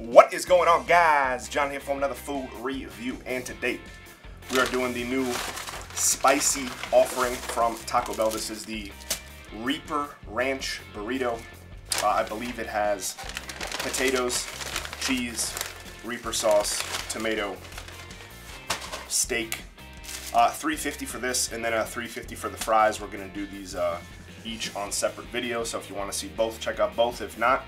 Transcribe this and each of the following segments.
What is going on, guys? John here from another food review, and today we are doing the new spicy offering from Taco Bell. This is the Reaper Ranch Burrito. Uh, I believe it has potatoes, cheese, Reaper sauce, tomato, steak. Uh, 350 for this, and then a 350 for the fries. We're gonna do these uh, each on separate videos. So if you want to see both, check out both. If not,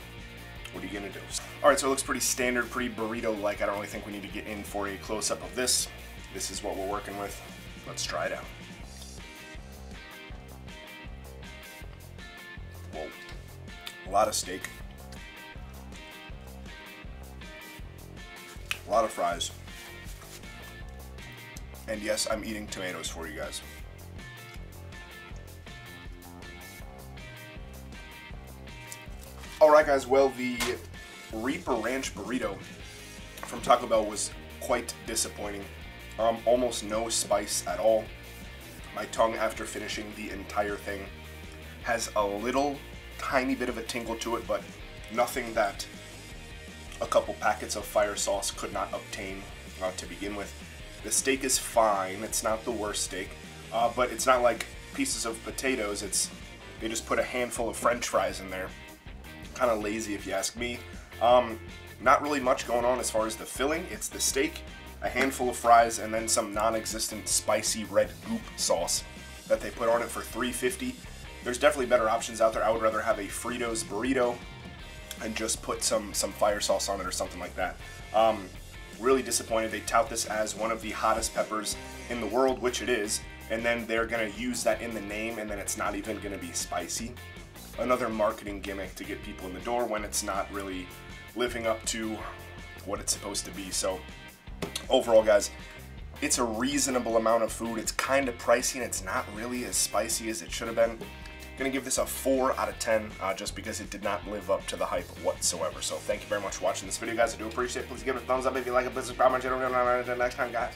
what are you gonna do? All right, so it looks pretty standard, pretty burrito-like. I don't really think we need to get in for a close-up of this. This is what we're working with. Let's try it out. Whoa, a lot of steak. A lot of fries. And yes, I'm eating tomatoes for you guys. Alright guys, well the Reaper Ranch Burrito from Taco Bell was quite disappointing. Um, almost no spice at all. My tongue after finishing the entire thing has a little tiny bit of a tingle to it, but nothing that a couple packets of fire sauce could not obtain uh, to begin with. The steak is fine, it's not the worst steak, uh, but it's not like pieces of potatoes, it's they just put a handful of french fries in there kind of lazy if you ask me. Um, not really much going on as far as the filling. It's the steak, a handful of fries, and then some non-existent spicy red goop sauce that they put on it for 350. There's definitely better options out there. I would rather have a Fritos burrito and just put some some fire sauce on it or something like that. Um, really disappointed. They tout this as one of the hottest peppers in the world, which it is, and then they're gonna use that in the name, and then it's not even gonna be spicy another marketing gimmick to get people in the door when it's not really living up to what it's supposed to be. So overall, guys, it's a reasonable amount of food. It's kind of pricey and it's not really as spicy as it should have been. Gonna give this a 4 out of 10 uh, just because it did not live up to the hype whatsoever. So thank you very much for watching this video, guys. I do appreciate it. Please give it a thumbs up if you like it. Please subscribe my channel. Until next time, guys.